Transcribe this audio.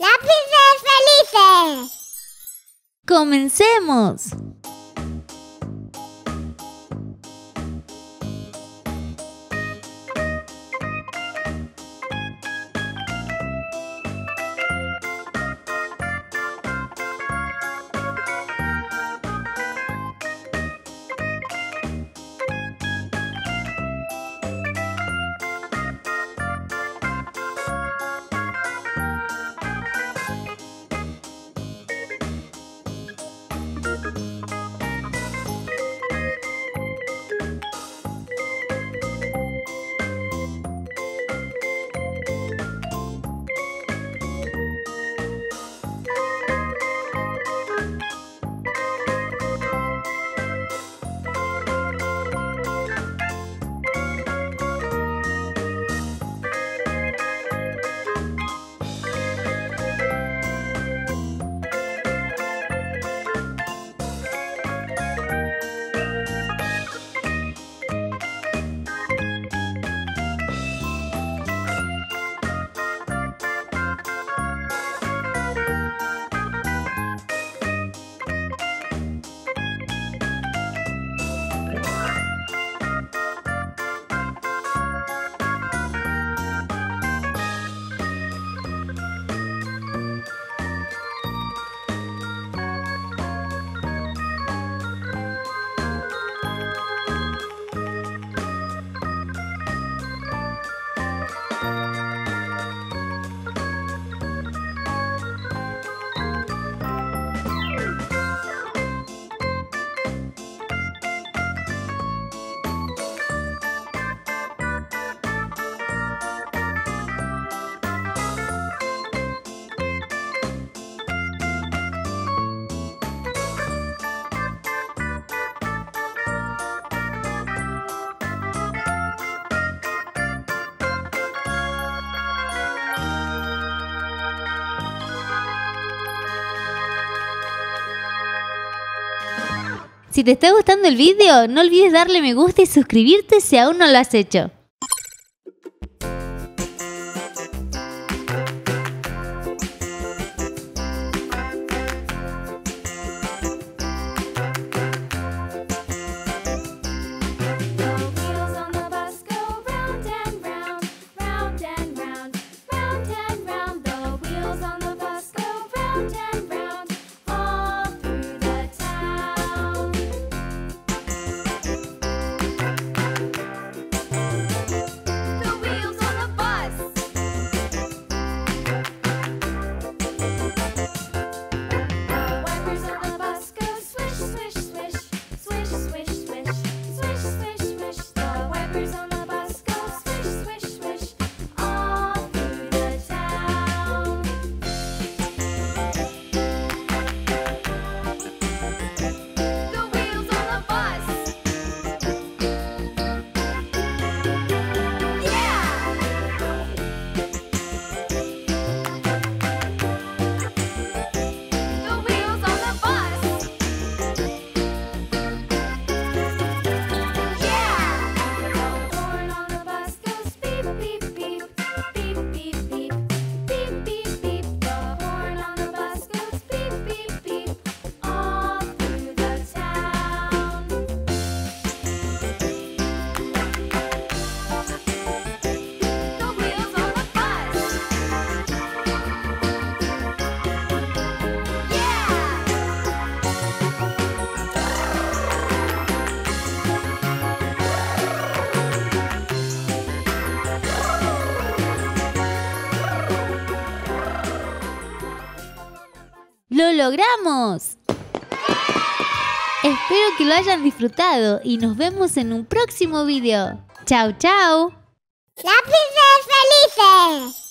¡Lápices felices! ¡Comencemos! Si te está gustando el vídeo, no olvides darle me gusta y suscribirte si aún no lo has hecho. ¡Lo logramos! Espero que lo hayan disfrutado y nos vemos en un próximo video. ¡Chao, chao! ¡Lápices felices!